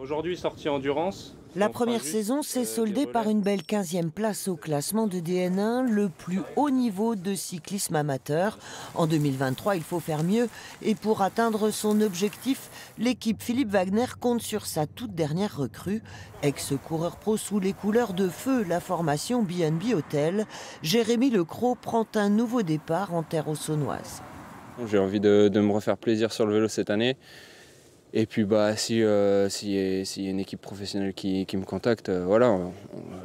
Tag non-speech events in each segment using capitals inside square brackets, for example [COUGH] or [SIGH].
Aujourd'hui, sortie endurance. La première saison s'est soldée par une belle 15e place au classement de DN1, le plus haut niveau de cyclisme amateur. En 2023, il faut faire mieux. Et pour atteindre son objectif, l'équipe Philippe Wagner compte sur sa toute dernière recrue. Ex-coureur pro sous les couleurs de feu, la formation BNB Hotel, Jérémy Lecros prend un nouveau départ en terre auxonnoise. J'ai envie de, de me refaire plaisir sur le vélo cette année. Et puis bah si euh, s'il y, a une équipe professionnelle qui, me contacte, euh, voilà,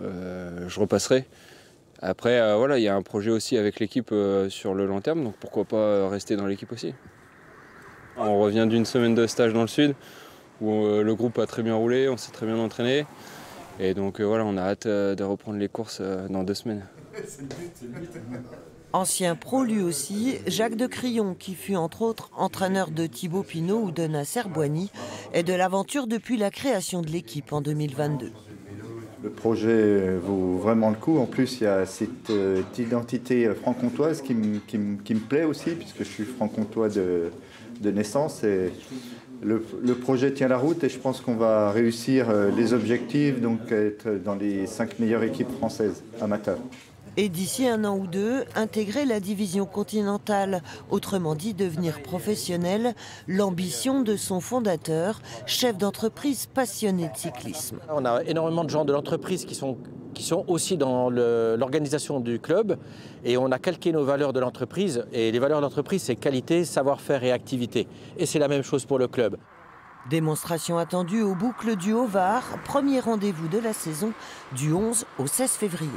euh, je repasserai. Après euh, voilà, il y a un projet aussi avec l'équipe sur le long terme, donc pourquoi pas rester dans l'équipe aussi. On revient d'une semaine de stage dans le sud où le groupe a très bien roulé, on s'est très bien entraîné. Et donc voilà, on a hâte de reprendre les courses dans deux semaines. [LAUGHS] Ancien pro lui aussi, Jacques de Crillon, qui fut entre autres entraîneur de Thibaut Pinot ou de Nasser Boigny, est de l'aventure depuis la création de l'équipe en 2022. Le projet vaut vraiment le coup. En plus, il y a cette euh, identité franc-comtoise qui, me plaît aussi, puisque je suis franc-comtois de, naissance. Le, le, projet tient la route et je pense qu'on va réussir euh, les objectifs, donc être dans les cinq meilleures équipes françaises amateurs et d'ici un an ou deux, intégrer la division continentale, autrement dit devenir professionnel, l'ambition de son fondateur, chef d'entreprise passionné de cyclisme. On a énormément de gens de l'entreprise qui sont, qui sont aussi dans l'organisation du club et on a calqué nos valeurs de l'entreprise et les valeurs de l'entreprise c'est qualité, savoir-faire et activité. Et c'est la même chose pour le club. Démonstration attendue aux boucles du Haut-Var, premier rendez-vous de la saison du 11 au 16 février.